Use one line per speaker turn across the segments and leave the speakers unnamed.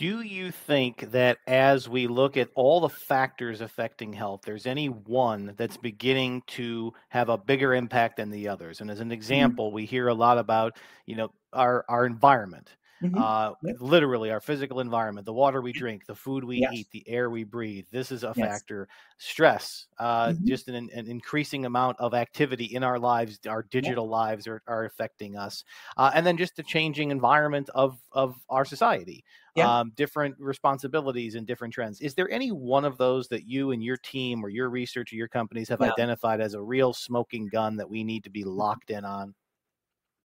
Do you think that as we look at all the factors affecting health, there's any one that's beginning to have a bigger impact than the others? And as an
Mhm.
example, we hear a lot about, you know, our our environment,
Mhm.
uh,
Yep.
literally our physical environment, the water we drink, the food we
Yes.
eat, the air we breathe. This is a
Yes.
factor. Stress, uh,
Mhm.
just an, an increasing amount of activity in our lives, our
Yep.
digital lives are, are affecting us, uh, and then just the changing environment of of our society
Yeah.
um, different responsibilities and different trends. Is there any one of those that you and your team or your research or your companies have
Yeah.
identified as a real smoking gun that we need to be locked in on?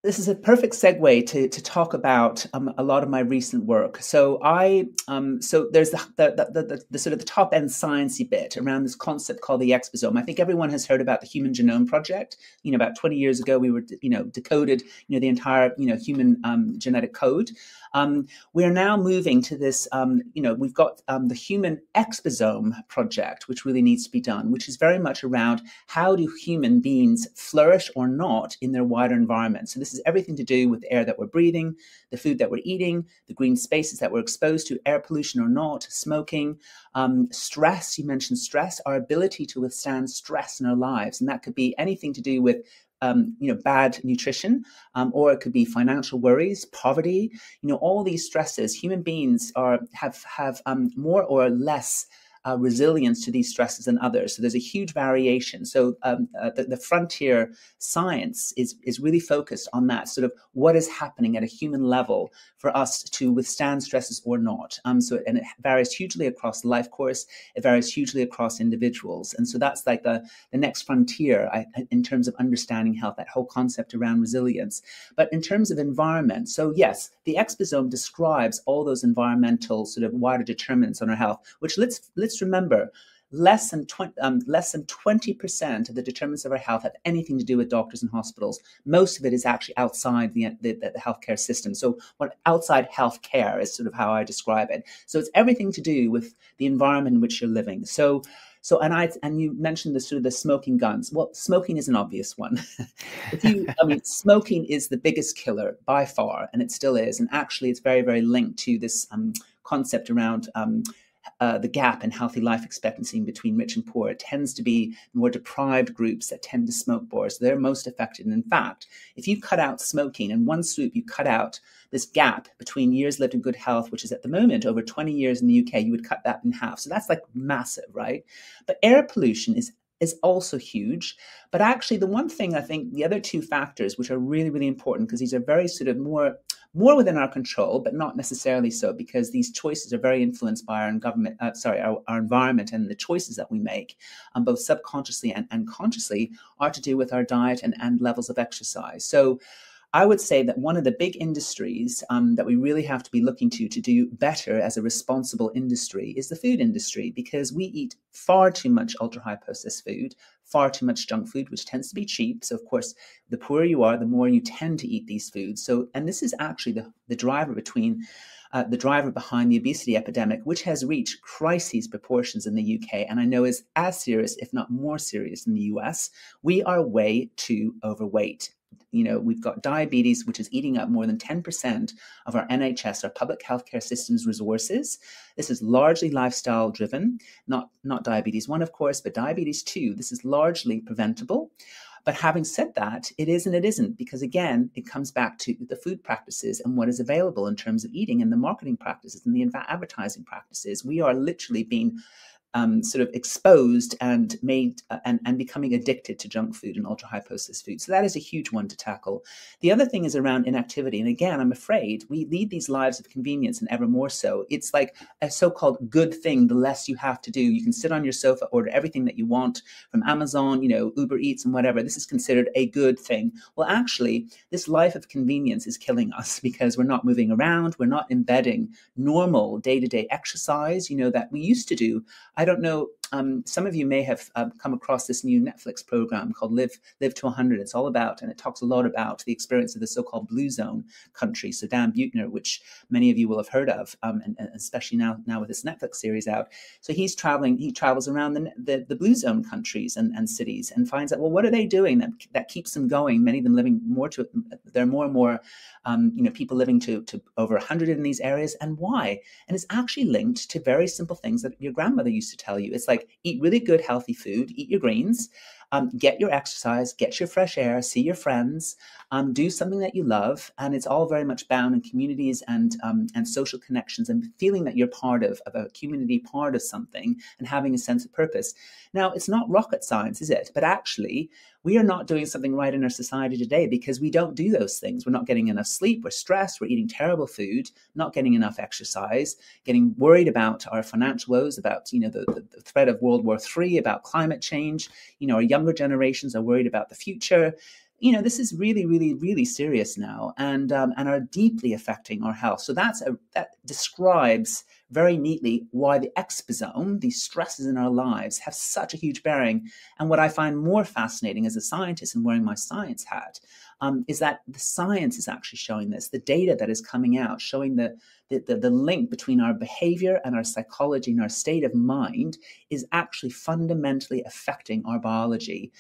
This is a perfect segue to, to talk about um, a lot of my recent work. So I um, so there's the the, the, the, the sort of the top end sciencey bit around this concept called the exposome. I think everyone has heard about the Human Genome Project. You know, about 20 years ago, we were you know decoded you know the entire you know human um, genetic code. Um, we are now moving to this, um, you know, we've got um, the Human Exposome Project, which really needs to be done, which is very much around how do human beings flourish or not in their wider environment. So this everything to do with the air that we're breathing, the food that we're eating, the green spaces that we're exposed to, air pollution or not, smoking, um, stress. You mentioned stress, our ability to withstand stress in our lives, and that could be anything to do with um, you know, bad nutrition, um, or it could be financial worries, poverty. You know, all these stresses. Human beings are have have um, more or less uh, resilience to these stresses than others. So there's a huge variation. So um, uh, the, the, frontier science is is really focused on that sort of what is happening at a human level for us to withstand stresses or not. Um, so and it varies hugely across life course. It varies hugely across individuals, and so that's like the the next frontier I, in terms of understanding health. That whole concept around resilience. But in terms of environment, so yes, the exposome describes all those environmental sort of wider determinants on our health. Which let's let's remember less than 20, um, less than 20% of the determinants of our health have anything to do with doctors and hospitals. Most of it is actually outside the, the, the healthcare system. So what outside healthcare is sort of how I describe it. So it's everything to do with the environment in which you're living. So so and I and you mentioned the sort of the smoking guns. Well, smoking is an obvious one. if you I mean smoking is the biggest killer by far, and it still is. And actually it's very, very linked to this um, concept around um, uh, the gap in healthy life expectancy between rich and poor. It tends to be more deprived groups that tend to smoke more. So they're most affected. And in fact, if you cut out smoking in one swoop, you cut out this gap between years lived in good health, which is at the moment over 20 years in the UK, you would cut that in half. So that's like massive, right? But air pollution is is also huge. But actually, the one thing I think the other two factors, which are really, really important, because these are very sort of more more within our control, but not necessarily so, because these choices are very influenced by our government, uh, sorry, our, our, environment and the choices that we make, um, both subconsciously and, and consciously, are to do with our diet and, and levels of exercise. So. I would say that one of the big industries um, that we really have to be looking to to do better as a responsible industry is the food industry because we eat far too much ultra high processed food, far too much junk food, which tends to be cheap. So, of course, the poorer you are, the more you tend to eat these foods. So, and this is actually the, the driver between uh, the driver behind the obesity epidemic, which has reached crises proportions in the UK, and I know is as serious, if not more serious, in the US. We are way too overweight you know, we've got diabetes, which is eating up more than 10% of our NHS, our public healthcare system's resources. This is largely lifestyle driven, not, not diabetes 1, of course, but diabetes 2. This is largely preventable. But having said that, it is and it isn't, because again, it comes back to the food practices and what is available in terms of eating and the marketing practices and the advertising practices. We are literally being um, sort of exposed and made uh, and, and becoming addicted to junk food and ultra high processed food. So that is a huge one to tackle. The other thing is around inactivity. And again, I'm afraid we lead these lives of convenience and ever more so. It's like a so called good thing, the less you have to do. You can sit on your sofa, order everything that you want from Amazon, you know, Uber Eats and whatever. This is considered a good thing. Well, actually, this life of convenience is killing us because we're not moving around, we're not embedding normal day to day exercise, you know, that we used to do. Don't know um, some of you may have uh, come across this new Netflix program called Live Live to 100. It's all about, and it talks a lot about the experience of the so-called blue zone countries. So Dan Buettner, which many of you will have heard of, um, and, and, especially now now with this Netflix series out. So he's traveling. He travels around the the, the blue zone countries and, and cities and finds out well what are they doing that that keeps them going. Many of them living more to there are more and more um, you know people living to to over 100 in these areas and why and it's actually linked to very simple things that your grandmother used to tell you it's like eat really good healthy food eat your greens um, get your exercise, get your fresh air, see your friends, um, do something that you love, and it's all very much bound in communities and um, and social connections and feeling that you're part of, of a community, part of something, and having a sense of purpose. Now, it's not rocket science, is it? But actually, we are not doing something right in our society today because we don't do those things. We're not getting enough sleep, we're stressed, we're eating terrible food, not getting enough exercise, getting worried about our financial woes, about you know the, the threat of World War III, about climate change. You know, our younger generations are worried about the future you know this is really really really serious now and um, and are deeply affecting our health so that's a that describes very neatly why the exposome, these stresses in our lives, have such a huge bearing. And what I find more fascinating as a scientist and wearing my science hat um, is that the science is actually showing this, the data that is coming out, showing the, the, the, the link between our behavior and our psychology and our state of mind is actually fundamentally affecting our biology.